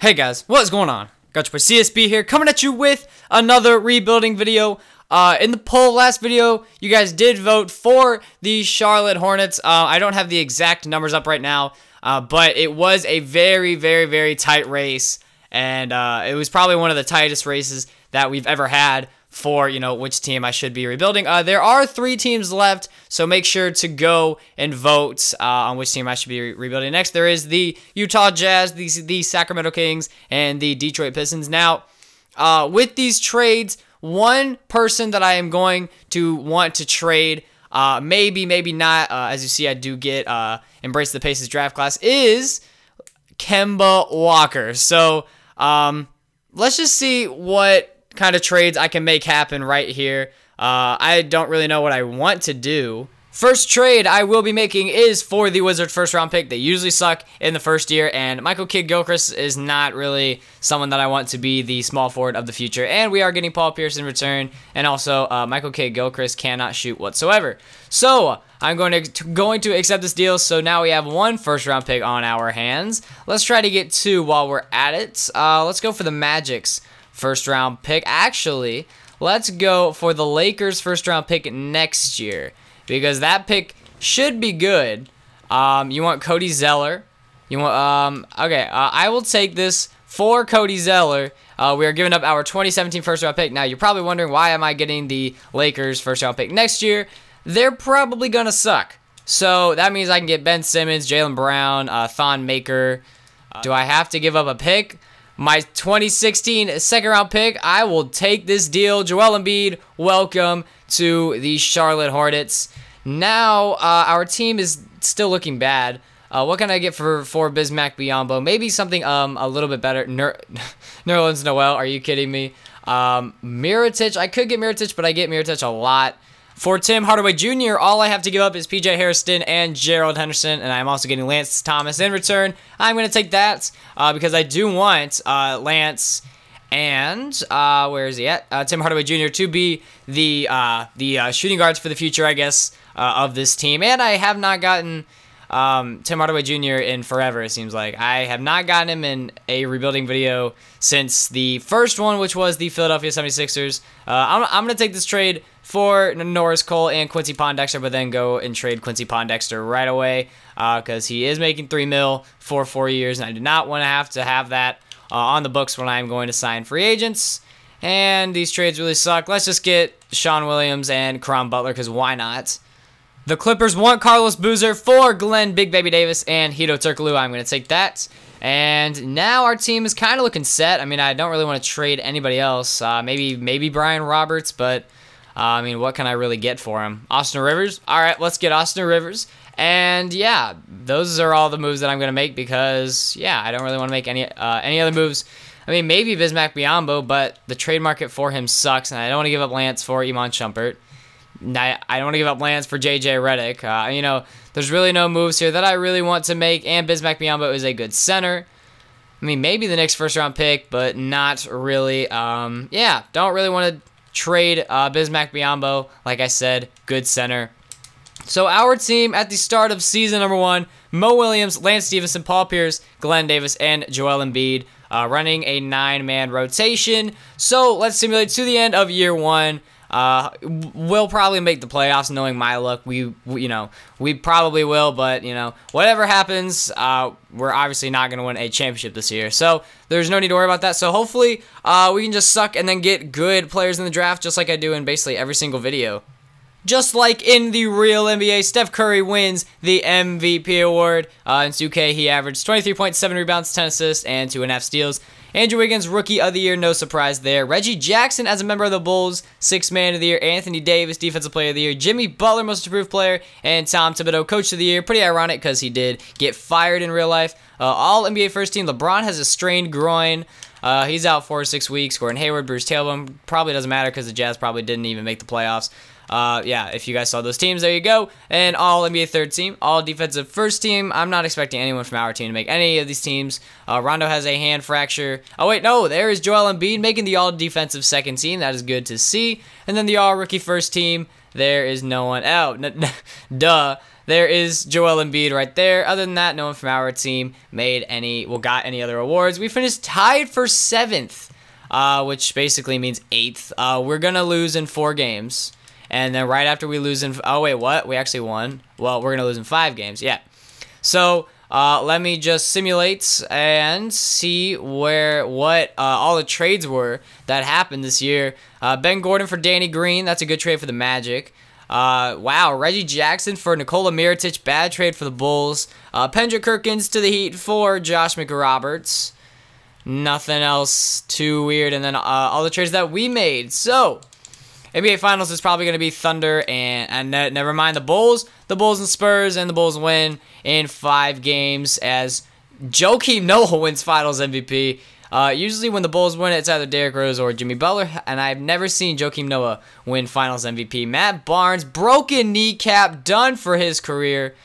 Hey guys, what is going on? Got your boy CSB here, coming at you with another rebuilding video. Uh, in the poll last video, you guys did vote for the Charlotte Hornets. Uh, I don't have the exact numbers up right now, uh, but it was a very, very, very tight race, and uh, it was probably one of the tightest races that we've ever had for you know which team I should be rebuilding. Uh, there are three teams left, so make sure to go and vote uh, on which team I should be re rebuilding next. There is the Utah Jazz, the, the Sacramento Kings, and the Detroit Pistons. Now, uh, with these trades, one person that I am going to want to trade. Uh, maybe, maybe not. Uh, as you see, I do get uh, Embrace the Paces draft class is Kemba Walker. So um, let's just see what kind of trades I can make happen right here. Uh, I don't really know what I want to do. First trade I will be making is for the Wizards first round pick. They usually suck in the first year, and Michael Kidd Gilchrist is not really someone that I want to be the small forward of the future. And we are getting Paul Pierce in return, and also uh, Michael Kidd Gilchrist cannot shoot whatsoever. So I'm going to going to accept this deal. So now we have one first round pick on our hands. Let's try to get two while we're at it. Uh, let's go for the Magic's first round pick. Actually, let's go for the Lakers first round pick next year because that pick should be good. Um, you want Cody Zeller. You want um okay, uh, I will take this for Cody Zeller. Uh, we are giving up our 2017 first round pick. Now you're probably wondering why am I getting the Lakers first round pick next year? They're probably gonna suck. So that means I can get Ben Simmons, Jaylen Brown, uh, Thon Maker. do I have to give up a pick? My 2016 second round pick. I will take this deal. Joel Embiid, welcome to the Charlotte Hornets. Now, uh, our team is still looking bad. Uh, what can I get for, for Bismack Biyombo? Maybe something um a little bit better. Ner Nerlens Noel, are you kidding me? Um, Mirotic, I could get Mirotic, but I get Mirotic a lot. For Tim Hardaway Jr., all I have to give up is PJ Hairston and Gerald Henderson, and I'm also getting Lance Thomas in return. I'm going to take that uh, because I do want uh, Lance and uh, where is he at? Uh, Tim Hardaway Jr. to be the uh, the uh, shooting guards for the future, I guess, of this team. And I have not gotten um, Tim Hardaway Jr. in forever, it seems like. I have not gotten him in a rebuilding video since the first one, which was the Philadelphia 76ers. I'm, I'm going to take this trade for Norris Cole and Quincy Pondexter, but then go and trade Quincy Pondexter right away because uh, he is making three mil for four years, and I do not want to have to have that uh, on the books when I'm going to sign free agents. And these trades really suck. Let's just get Sean Williams and Caron Butler because why not? The Clippers want Carlos Boozer for Glenn Big Baby Davis and Hedo Turkoglu. I'm going to take that. And now our team is kind of looking set. I mean, I don't really want to trade anybody else. Uh, maybe maybe Brian Roberts, but uh, I mean, what can I really get for him? Austin Rivers? All right, let's get Austin Rivers. And yeah, those are all the moves that I'm going to make because, yeah, I don't really want to make any uh, any other moves. I mean, maybe Bismack Biyombo, but the trade market for him sucks, and I don't want to give up Lance for Iman Shumpert. I, don't want to give up Lance for JJ Redick. Uh, you know, there's really no moves here that I really want to make, and Bismack Biyombo is a good center. I mean, maybe the next first round pick, but not really. Um, yeah, don't really want to trade uh, Bismack Biyombo. Like I said, good center. So our team at the start of season number one, Mo Williams, Lance Stephenson, Paul Pierce, Glenn Davis, and Joel Embiid, uh, running a nine-man rotation. So let's simulate to the end of year one. Uh, we'll probably make the playoffs, knowing my luck. We, we, you know, we probably will, but you know, whatever happens, uh, we're obviously not going to win a championship this year. So there's no need to worry about that. So hopefully, uh, we can just suck and then get good players in the draft, just like I do in basically every single video. Just like in the real NBA, Steph Curry wins the MVP award. Uh, in 2K, he averaged 23.7 rebounds, 10 assists, and 2.5 steals. Andrew Wiggins, Rookie of the Year, no surprise there. Reggie Jackson, as a member of the Bulls, Sixth Man of the Year. Anthony Davis, Defensive Player of the Year. Jimmy Butler, Most Improved Player. And Tom Thibodeau, Coach of the Year. Pretty ironic because he did get fired in real life. Uh, all NBA First Team. LeBron has a strained groin. Uh, he's out four six weeks. Gordon Hayward, Bruce Tailbone. Probably doesn't matter because the Jazz probably didn't even make the playoffs. Uh, yeah, if you guys saw those teams, there you go. And all NBA third team, all defensive first team. I'm not expecting anyone from our team to make any of these teams. Uh, Rondo has a hand fracture. Oh, wait, no, there is Joel Embiid making the all defensive second team. That is good to see. And then the all rookie first team, there is no one out. Duh. There is Joel Embiid right there. Other than that, no one from our team made any, well, got any other awards. We finished tied for seventh, uh, which basically means eighth. Uh, we're going to lose in four games. And then right after we lose in, oh wait, what? We actually won. Well, we're gonna lose in five games. Yeah. So uh, let me just simulate and see where what uh, all the trades were that happened this year. Uh, ben Gordon for Danny Green. That's a good trade for the Magic. Uh, wow, Reggie Jackson for Nikola Mirotic. Bad trade for the Bulls. Uh, Kendrick Perkins to the Heat for Josh McRoberts. Nothing else too weird. And then uh, all the trades that we made. So, NBA Finals is probably going to be Thunder and, and ne never mind the Bulls. The Bulls and Spurs, and the Bulls win in five games as Joakim Noah wins Finals MVP. Uh, usually when the Bulls win, it's either Derrick Rose or Jimmy Butler, and I've never seen Joakim Noah win Finals MVP. Matt Barnes, broken kneecap, done for his career.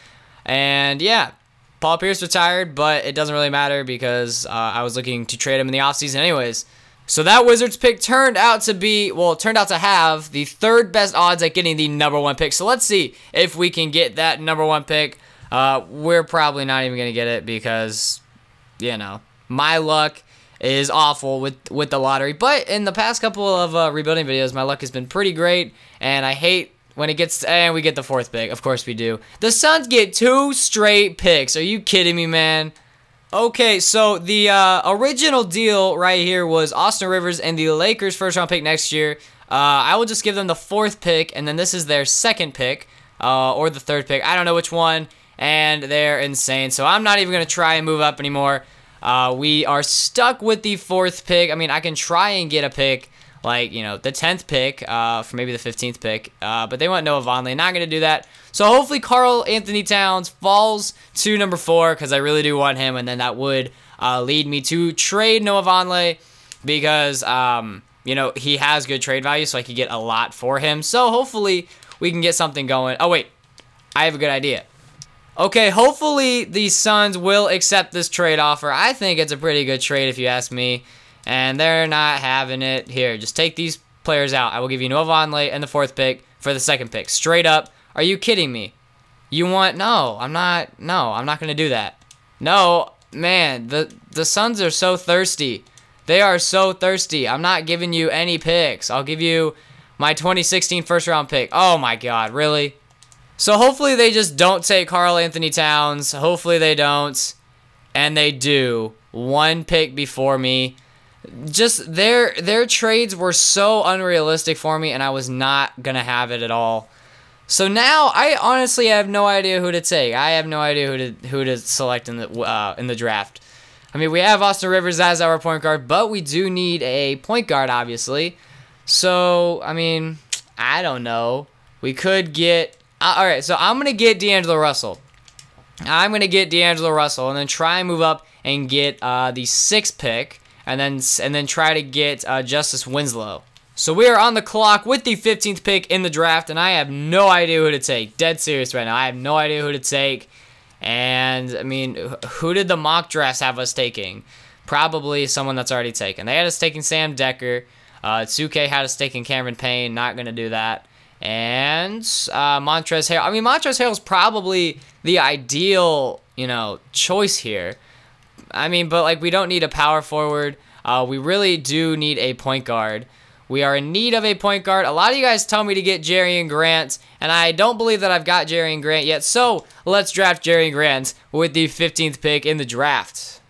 And yeah, Paul Pierce retired, but it doesn't really matter because uh, I was looking to trade him in the offseason anyways. So that Wizards pick turned out to be, well, turned out to have the third best odds at getting the number one pick. So let's see if we can get that number one pick. Uh, we're probably not even going to get it because, you know, my luck is awful with, with the lottery. But in the past couple of uh, rebuilding videos, my luck has been pretty great. And I hate when it gets, and we get the fourth pick. Of course we do. The Suns get two straight picks. Are you kidding me, man? Okay, so the uh, original deal right here was Austin Rivers and the Lakers first round pick next year. Uh, I will just give them the fourth pick, and then this is their second pick, uh, or the third pick. I don't know which one, and they're insane. So I'm not even going to try and move up anymore. Uh, we are stuck with the fourth pick. I mean, I can try and get a pick, like, you know, the 10th pick uh, for maybe the 15th pick, uh, but they want Noah Vonleh. Not going to do that. So hopefully Karl-Anthony Towns falls to number four because I really do want him, and then that would uh, lead me to trade Noah Vonleh because um, you know he has good trade value, so I could get a lot for him. So hopefully we can get something going. Oh wait, I have a good idea. Okay, hopefully the Suns will accept this trade offer. I think it's a pretty good trade if you ask me. And they're not having it. Here, just take these players out. I will give you Noah Vonleh and the fourth pick for the second pick. Straight up. Are you kidding me? You want no, I'm not no, I'm not gonna do that. No, man, the the Suns are so thirsty. They are so thirsty. I'm not giving you any picks. I'll give you my 2016 first round pick. Oh my god, really? So hopefully they just don't take Karl-Anthony Towns. Hopefully they don't. And they do. One pick before me. Just their their trades were so unrealistic for me and I was not going to have it at all. So now I honestly have no idea who to take. I have no idea who to who to select in the uh, in the draft. I mean, we have Austin Rivers as our point guard, but we do need a point guard, obviously. So I mean, I don't know. We could get. Uh, all right, so I'm gonna get D'Angelo Russell. I'm gonna get D'Angelo Russell, and then try and move up and get uh, the sixth pick, and then and then try to get uh, Justice Winslow. So we are on the clock with the 15th pick in the draft, and I have no idea who to take. Dead serious right now. I have no idea who to take. And, I mean, who did the mock drafts have us taking? Probably someone that's already taken. They had us taking Sam Dekker. Uh, Tsuke had us taking Cameron Payne. Not going to do that. And uh, Harrell. I mean, Harrell is probably the ideal, you know, choice here. I mean, but, like, we don't need a power forward. Uh, we really do need a point guard. We are in need of a point guard. A lot of you guys tell me to get Jerian Grant, and I don't believe that I've got Jerian Grant yet. So let's draft Jerian Grant with the 15th pick in the draft.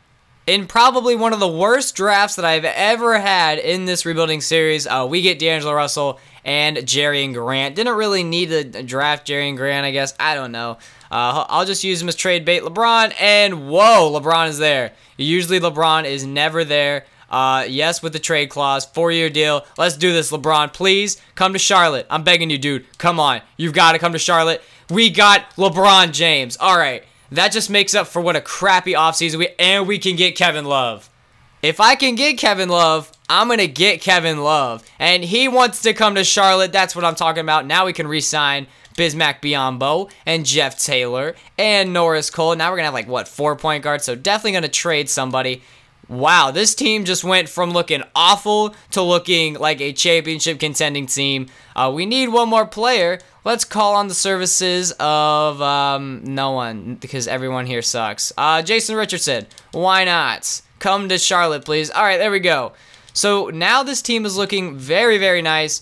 In probably one of the worst drafts that I've ever had in this rebuilding series, uh, we get D'Angelo Russell and Jerian Grant. Didn't really need to draft Jerian Grant, I guess. I don't know. Uh, I'll just use him as trade bait. LeBron, and whoa, LeBron is there. Usually LeBron is never there. Uh, yes, with the trade clause, four-year deal. Let's do this, LeBron. Please come to Charlotte. I'm begging you, dude. Come on. You've got to come to Charlotte. We got LeBron James. All right. That just makes up for what a crappy offseason we and we can get Kevin Love. If I can get Kevin Love, I'm going to get Kevin Love. And he wants to come to Charlotte. That's what I'm talking about. Now we can re sign Bismack Biyombo and Jeff Taylor and Norris Cole. Now we're going to have like, what, four point guards? So definitely going to trade somebody. Wow, this team just went from looking awful to looking like a championship contending team. Uh, we need one more player. Let's call on the services of um, no one because everyone here sucks. Uh, Jason Richardson, why not? Come to Charlotte, please. All right, there we go. So now this team is looking very, very nice.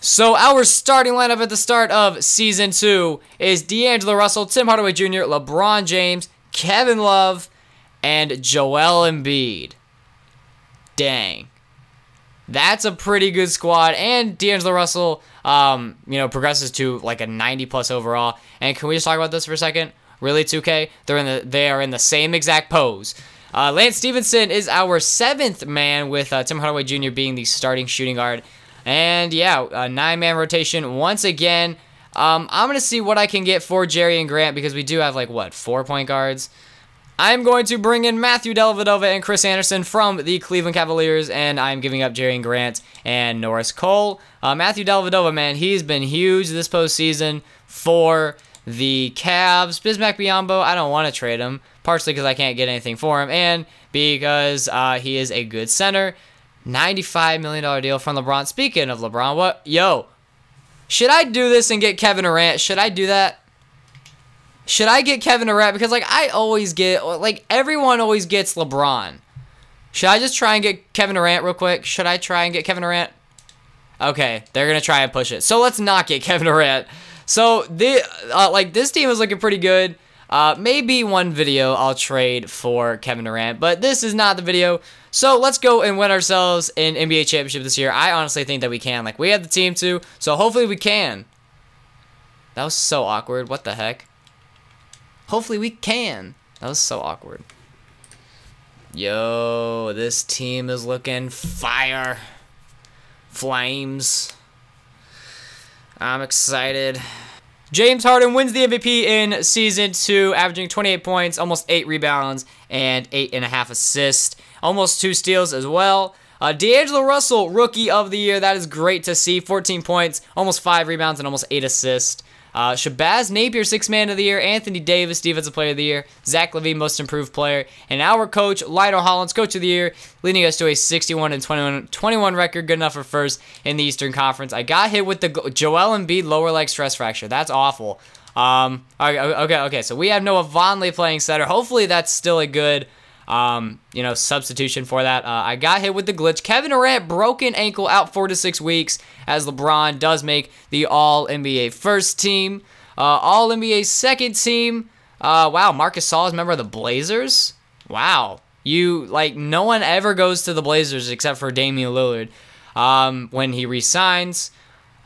So our starting lineup at the start of season two is D'Angelo Russell, Tim Hardaway Jr., LeBron James, Kevin Love, and Joel Embiid. Dang. That's a pretty good squad. And D'Angelo Russell, um, you know, progresses to like a 90 plus overall. And can we just talk about this for a second? Really, 2K? They're in the they are in the same exact pose. Uh, Lance Stephenson is our seventh man, with uh, Tim Hardaway Jr. being the starting shooting guard. And yeah, a nine man rotation once again. Um, I'm gonna see what I can get for Jerian Grant because we do have like what four point guards. I'm going to bring in Matthew Dellavedova and Chris Andersen from the Cleveland Cavaliers, and I'm giving up Jerian Grant and Norris Cole. Uh, Matthew Dellavedova, man, he's been huge this postseason for the Cavs. Bismack Biyombo, I don't want to trade him, partially because I can't get anything for him, and because uh, he is a good center. $95 million deal from LeBron. Speaking of LeBron, what? Yo, should I do this and get Kevin Durant? Should I do that? Should I get Kevin Durant? Because, like, I always get, like, everyone always gets LeBron. Should I just try and get Kevin Durant real quick? Should I try and get Kevin Durant? Okay, they're going to try and push it. So let's not get Kevin Durant. So, the, uh, like, this team is looking pretty good. Uh, maybe one video I'll trade for Kevin Durant, but this is not the video. So let's go and win ourselves an NBA championship this year. I honestly think that we can. Like, we have the team too, so hopefully we can. That was so awkward. What the heck? Hopefully we can. That was so awkward. Yo, this team is looking fire. Flames. I'm excited. James Harden wins the MVP in season two, averaging 28 points, almost eight rebounds, and eight and a half assists, almost two steals as well. Uh, D'Angelo Russell, rookie of the year. That is great to see. 14 points, almost five rebounds, and almost eight assists. Uh, Shabazz Napier, sixth man of the year. Anthony Davis, defensive player of the year. Zach LaVine, most improved player. And our coach, Lionel Hollins, coach of the year, leading us to a 61 and 21, 21 record, good enough for first in the Eastern Conference. I got hit with the Joel Embiid lower leg stress fracture. That's awful. Um, okay, okay, okay. So we have Noah Vonleh playing center. Hopefully that's still a good um, you know, substitution for that. Uh, I got hit with the glitch. Kevin Durant broken ankle out four to six weeks as LeBron does make the All NBA first team, uh, All NBA second team. Uh, wow, Marcus Gasol is a member of the Blazers. Wow, you like no one ever goes to the Blazers except for Damian Lillard um, when he resigns.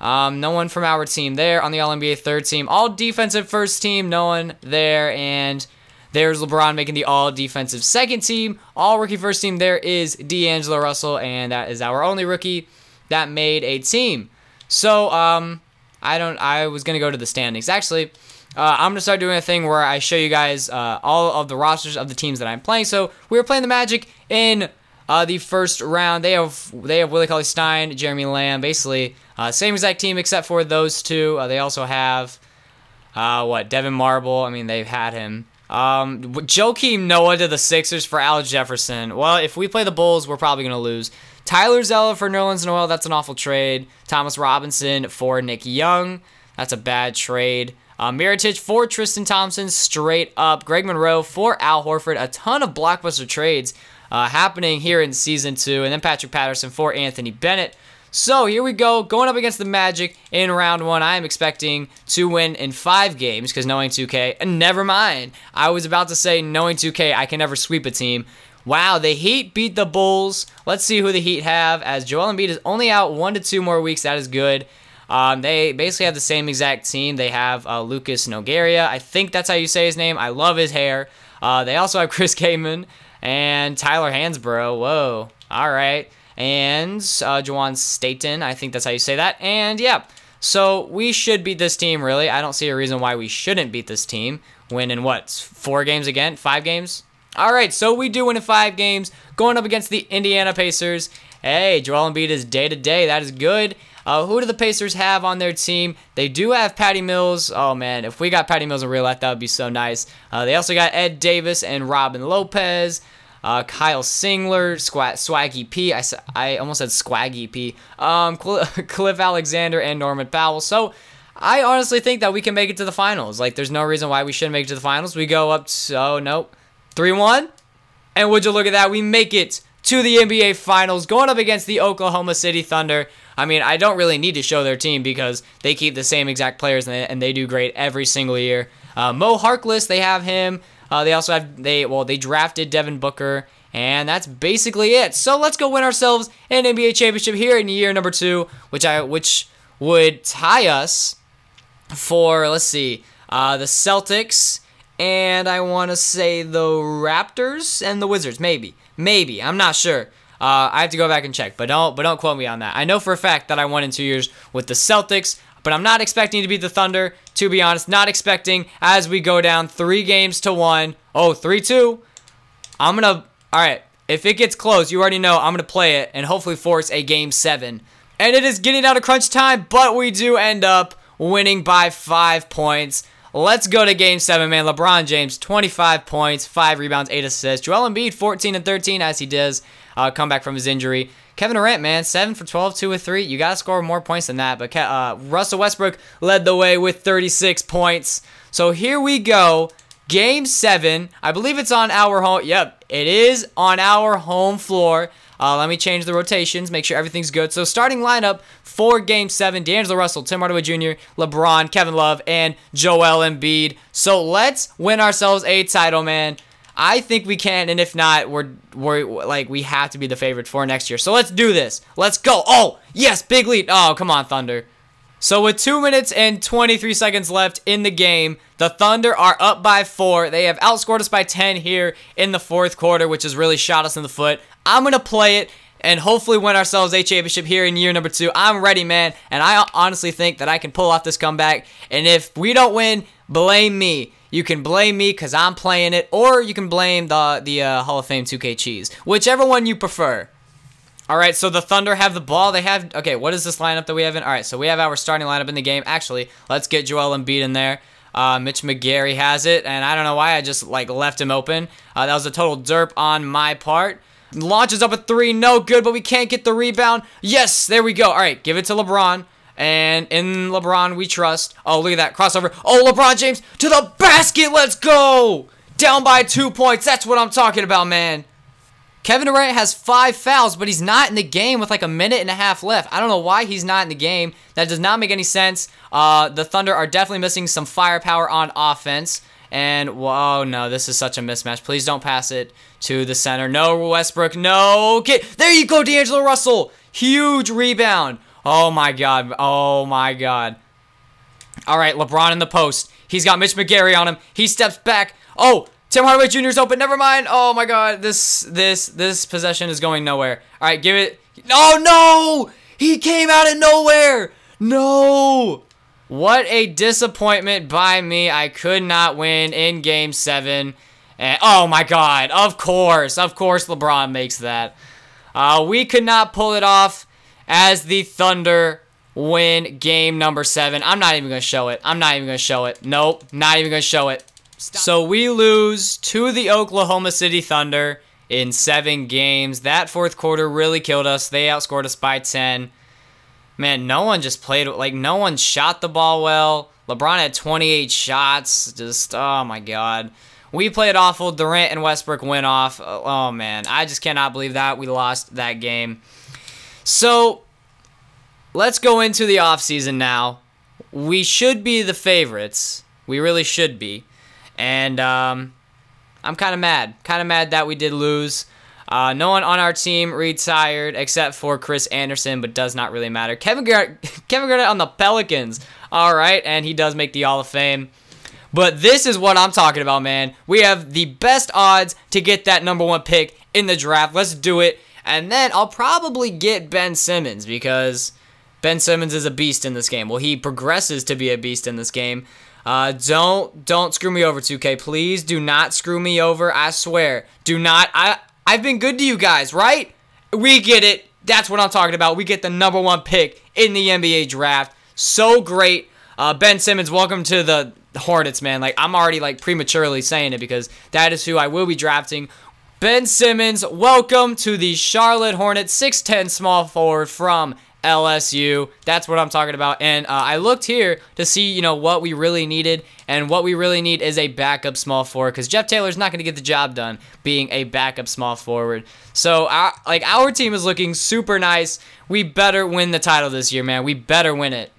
Um, no one from our team there on the All NBA third team. All defensive first team, no one there, and there's LeBron making the all defensive second team. All rookie first team, there is D'Angelo Russell, and that is our only rookie that made a team. So, um, I don't, I was going to go to the standings. Actually, uh, I'm going to start doing a thing where I show you guys uh, all of the rosters of the teams that I'm playing. So, we were playing the Magic in uh, the first round. They have they have Willie Cauley Stein, Jeremy Lamb, basically uh, same exact team except for those two. Uh, they also have uh, what Devyn Marble. I mean, they've had him. Um, Joakim Noah to the Sixers for Al Jefferson. Well, if we play the Bulls, we're probably going to lose. Tyler Zeller for Nerlens Noel, that's an awful trade. Thomas Robinson for Nick Young, that's a bad trade. Uh, Mirotic for Tristan Thompson, straight up. Greg Monroe for Al Horford, a ton of blockbuster trades uh, happening here in season two. And then Patrick Patterson for Anthony Bennett. So here we go, going up against the Magic in round one. I am expecting to win in five games because knowing 2K, and never mind. I was about to say knowing 2K, I can never sweep a team. Wow, the Heat beat the Bulls. Let's see who the Heat have. As Joel Embiid is only out one to two more weeks, that is good. Um, they basically have the same exact team. They have uh, Lucas Nogueira. I think that's how you say his name. I love his hair. Uh, they also have Chris Kaman and Tyler Hansbrough. Whoa. All right and uh, Juwan Staten. I think that's how you say that. And yeah, so we should beat this team, really. I don't see a reason why we shouldn't beat this team. Win in what? Four games again? Five games? All right, so we do win in five games, going up against the Indiana Pacers. Hey, Joel Embiid is day to day. That is good. Uh, who do the Pacers have on their team? They do have Patty Mills. Oh, man. If we got Patty Mills in real life, that would be so nice. Uh, they also got Ed Davis and Robin Lopez. Uh, Kyle Singler, Squ- Swaggy P. I, I almost said Swaggy P. Um, Cliff Alexander and Norman Powell. So I honestly think that we can make it to the finals. Like, there's no reason why we shouldn't make it to the finals. We go up oh, nope, 3 1. And would you look at that? We make it to the NBA Finals, going up against the Oklahoma City Thunder. I mean, I don't really need to show their team because they keep the same exact players and they, and they do great every single year. Uh, Mo Harkless, they have him. Uh, they also have they well they drafted Devin Booker, and that's basically it. So let's go win ourselves an NBA championship here in year number two, which I which would tie us for let's see uh, the Celtics and I want to say the Raptors and the Wizards, maybe, maybe I'm not sure. Uh, I have to go back and check, but don't but don't quote me on that. I know for a fact that I won in two years with the Celtics, but I'm not expecting to beat the Thunder. To be honest, not expecting as we go down three games to one. Oh, three two. I'm gonna. All right, if it gets close, you already know I'm gonna play it and hopefully force a game seven. And it is getting out of crunch time, but we do end up winning by five points. Let's go to game seven, man. LeBron James, 25 points, 5 rebounds, 8 assists. Joel Embiid, 14 and 13 as he does uh, come back from his injury. Kevin Durant, man, 7 for 12, 2 with 3. You got to score more points than that. But uh, Russell Westbrook led the way with 36 points. So here we go. Game 7. I believe it's on our home. Yep, it is on our home floor. Uh, let me change the rotations, make sure everything's good. So starting lineup for Game 7, D'Angelo Russell, Tim Hardaway Jr., LeBron, Kevin Love, and Joel Embiid. So let's win ourselves a title, man. I think we can, and if not, we're we're like we have to be the favorite for next year. So let's do this. Let's go. Oh yes, big lead. Oh come on, Thunder. So with 2 minutes and 23 seconds left in the game, the Thunder are up by 4. They have outscored us by 10 here in the fourth quarter, which has really shot us in the foot. I'm going to play it and hopefully win ourselves a championship here in year number 2. I'm ready, man, and I honestly think that I can pull off this comeback. And if we don't win, blame me. You can blame me because I'm playing it, or you can blame the, the uh, Hall of Fame 2K Cheese. Whichever one you prefer. All right, so the Thunder have the ball. They have, okay, what is this lineup that we have in? All right, so we have our starting lineup in the game. Actually, let's get Joel Embiid in there. Uh, Mitch McGary has it, and I don't know why I just, like, left him open. Uh, that was a total derp on my part. Launches up a three, no good, but we can't get the rebound. Yes, there we go. All right, give it to LeBron. And in LeBron, we trust. Oh, look at that crossover. Oh, LeBron James to the basket. Let's go. Down by two points. That's what I'm talking about, man. Kevin Durant has five fouls, but he's not in the game with like a minute and a half left. I don't know why he's not in the game. That does not make any sense. Uh, the Thunder are definitely missing some firepower on offense. And, whoa, no, this is such a mismatch. Please don't pass it to the center. No, Westbrook, no. Get, there you go, D'Angelo Russell. Huge rebound. Oh, my God. Oh, my God. All right, LeBron in the post. He's got Mitch McGary on him. He steps back. Oh, Tim Hardaway Jr. is open. Never mind. Oh my God, this this this possession is going nowhere. All right, give it. Oh no! He came out of nowhere. No. What a disappointment by me. I could not win in Game Seven. And oh my God! Of course, of course, LeBron makes that. Uh, we could not pull it off as the Thunder win game number seven. I'm not even gonna show it. I'm not even gonna show it. Nope, not even gonna show it. Stop. So we lose to the Oklahoma City Thunder in seven games. That fourth quarter really killed us. They outscored us by 10. Man, no one just played, like, no one shot the ball well. LeBron had 28 shots. Just, oh my God. We played awful. Durant and Westbrook went off. Oh, oh man. I just cannot believe that we lost that game. So, let's go into the offseason now. We should be the favorites. We really should be. And um, I'm kind of mad. Kind of mad that we did lose. Uh, no one on our team retired except for Chris Andersen, but does not really matter. Kevin Garnett, Kevin Garnett on the Pelicans. All right, and he does make the Hall of Fame. But this is what I'm talking about, man. We have the best odds to get that number one pick in the draft. Let's do it. And then I'll probably get Ben Simmons because Ben Simmons is a beast in this game. Well, he progresses to be a beast in this game. Uh, don't don't screw me over, 2K. Please do not screw me over. I swear. Do not. I I've been good to you guys, right? We get it. That's what I'm talking about. We get the number one pick in the NBA draft. So great. Uh, ben Simmons, welcome to the Hornets, man. Like I'm already like prematurely saying it because that is who I will be drafting. Ben Simmons, welcome to the Charlotte Hornets, 6'10 small forward from LSU. That's what I'm talking about. And uh, I looked here to see, you know, what we really needed. And what we really need is a backup small forward because Jeff Taylor's not going to get the job done being a backup small forward. So, our, like, our team is looking super nice. We better win the title this year, man. We better win it.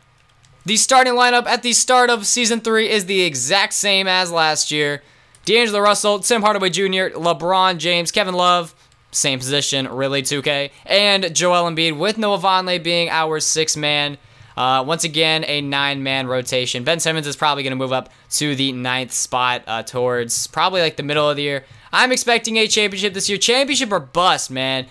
The starting lineup at the start of season three is the exact same as last year. D'Angelo Russell, Tim Hardaway Jr., LeBron James, Kevin Love, same position, really 2K, and Joel Embiid with Noah Vonleh being our six man. Uh, once again, a nine man rotation. Ben Simmons is probably going to move up to the ninth spot uh, towards probably like the middle of the year. I'm expecting a championship this year. Championship or bust, man.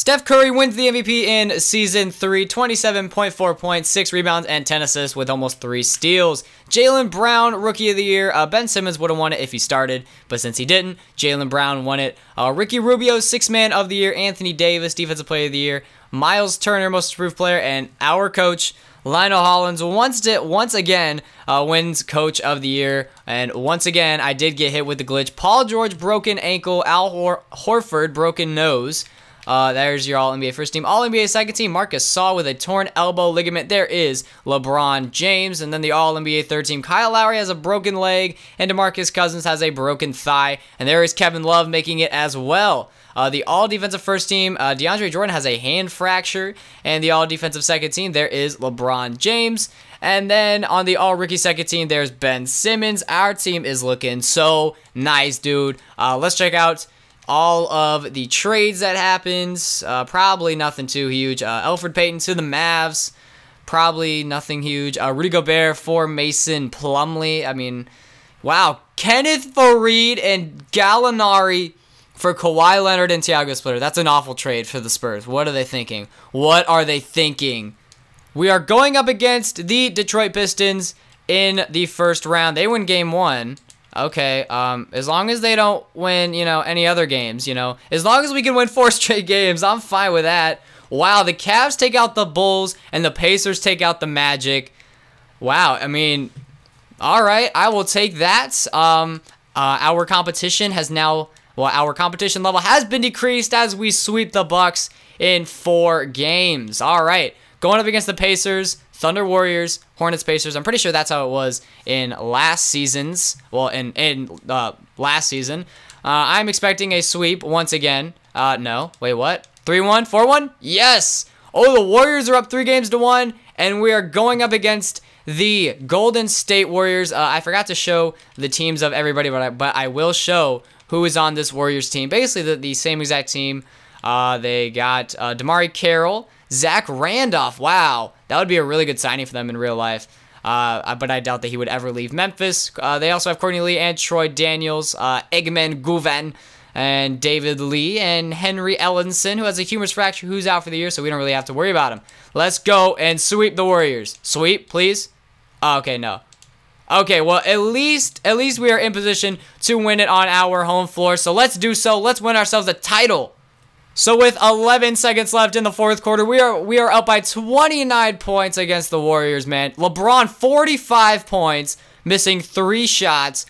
Steph Curry wins the MVP in season 3, 27.4 points, 6 rebounds, and 10 assists with almost 3 steals. Jaylen Brown, Rookie of the Year. Uh, ben Simmons would have won it if he started, but since he didn't, Jaylen Brown won it. Uh, Ricky Rubio, 6 Man of the Year. Anthony Davis, Defensive Player of the Year. Miles Turner, Most Improved Player. And our coach, Lionel Hollins, once, did, once again uh, wins Coach of the Year. And once again, I did get hit with the glitch. Paul George, broken ankle. Al Hor- Horford, broken nose. Uh, there's your All NBA first team. All NBA second team, Marcus Saw with a torn elbow ligament. There is LeBron James. And then the All NBA third team, Kyle Lowry has a broken leg, and Demarcus Cousins has a broken thigh. And there is Kevin Love making it as well. Uh, the all defensive first team, uh, DeAndre Jordan has a hand fracture. And the all defensive second team, there is LeBron James. And then on the all rookie second team, there's Ben Simmons. Our team is looking so nice, dude. Uh, let's check out all of the trades that happens. Uh, probably nothing too huge. Uh, Elfrid Payton to the Mavs. Probably nothing huge. Uh, Rudy Gobert for Mason Plumlee. I mean, wow. Kenneth Faried and Gallinari for Kawhi Leonard and Tiago Splitter. That's an awful trade for the Spurs. What are they thinking? What are they thinking? We are going up against the Detroit Pistons in the first round. They win game one. Okay, um, as long as they don't win, you know, any other games, you know, as long as we can win four straight games, I'm fine with that. Wow, the Cavs take out the Bulls and the Pacers take out the Magic. Wow, I mean, all right, I will take that. Um, uh, our competition has now, well, our competition level has been decreased as we sweep the Bucks in four games. All right, going up against the Pacers, Thunder Warriors, Hornets Pacers. I'm pretty sure that's how it was in last season's. Well, in in uh, last season. Uh, I'm expecting a sweep once again. Uh, no, wait, what? 3-1, 4-1? Yes! Oh, the Warriors are up three games to one, and we are going up against the Golden State Warriors. Uh, I forgot to show the teams of everybody, but I, but I will show who is on this Warriors team. Basically, the, the same exact team. Uh, they got uh, DeMarre Carroll, Zach Randolph. Wow, that would be a really good signing for them in real life. Uh, but I doubt that he would ever leave Memphis. Uh, they also have Courtney Lee and Troy Daniels, uh, Eggman Guven, and David Lee, and Henry Ellenson, who has a humerus fracture, who's out for the year, so we don't really have to worry about him. Let's go and sweep the Warriors. Sweep, please. Oh, okay, no. Okay, well, at least at least we are in position to win it on our home floor. So let's do so. Let's win ourselves a title. So with 11 seconds left in the fourth quarter, we are we are up by 29 points against the Warriors, man. LeBron 45 points, missing 3 shots,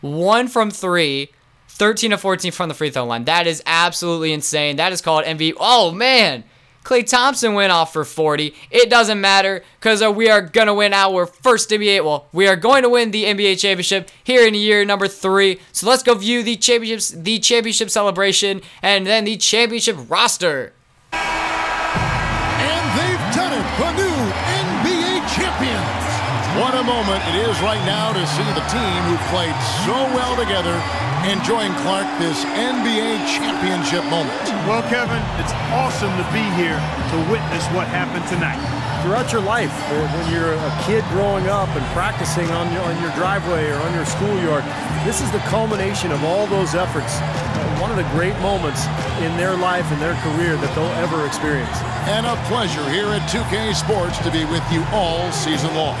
1 from 3, 13 to 14 from the free throw line. That is absolutely insane. That is called MVP. Oh man. Klay Thompson went off for 40. It doesn't matter because uh, we are going to win our first NBA. Well, we are going to win the NBA championship here in year number three. So let's go view the championships, the championship celebration, and then the championship roster. What it is right now to see the team who played so well together enjoying Clark this NBA championship moment. Well, Kevin, it's awesome to be here to witness what happened tonight. Throughout your life, when you're a kid growing up and practicing on your, on your driveway or on your schoolyard, this is the culmination of all those efforts. One of the great moments in their life and their career that they'll ever experience. And a pleasure here at 2K Sports to be with you all season long.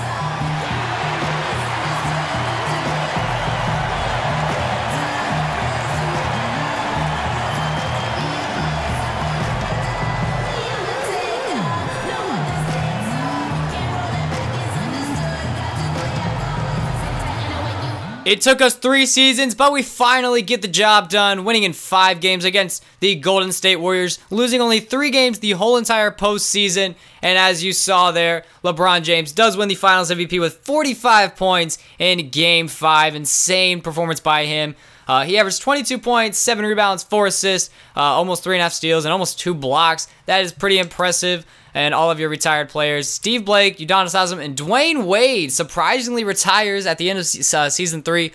It took us three seasons, but we finally get the job done, winning in five games against the Golden State Warriors, losing only three games the whole entire postseason. And as you saw there, LeBron James does win the Finals MVP with 45 points in Game 5. Insane performance by him. Uh, he averaged 22 points, 7 rebounds, 4 assists, uh, almost 3.5 steals, and almost 2 blocks. That is pretty impressive. And all of your retired players Steve Blake, Udonis Haslem, and Dwyane Wade surprisingly retires at the end of uh, season 3.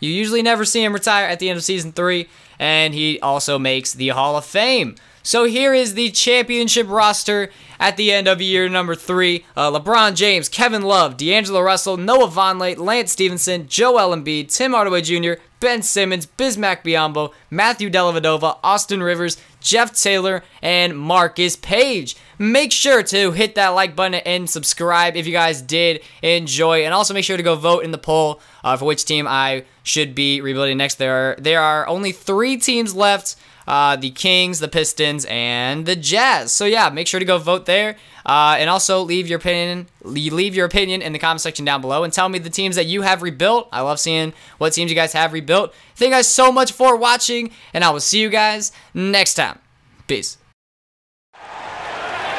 You usually never see him retire at the end of season 3. And he also makes the Hall of Fame. So here is the championship roster at the end of year number three. Uh, LeBron James, Kevin Love, D'Angelo Russell, Noah Vonleh, Lance Stephenson, Joel Embiid, Tim Hardaway Jr., Ben Simmons, Bismack Biyombo, Matthew Dellavedova, Austin Rivers, Jeff Taylor, and Marcus Paige. Make sure to hit that like button and subscribe if you guys did enjoy. And also make sure to go vote in the poll uh, for which team I should be rebuilding next. There are, there are only three teams left uh, the Kings, the Pistons, and the Jazz. So yeah, make sure to go vote there, uh, and also leave your opinion. Leave your opinion in the comment section down below, and tell me the teams that you have rebuilt. I love seeing what teams you guys have rebuilt. Thank you guys so much for watching, and I will see you guys next time. Peace.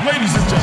Ladies and gentlemen,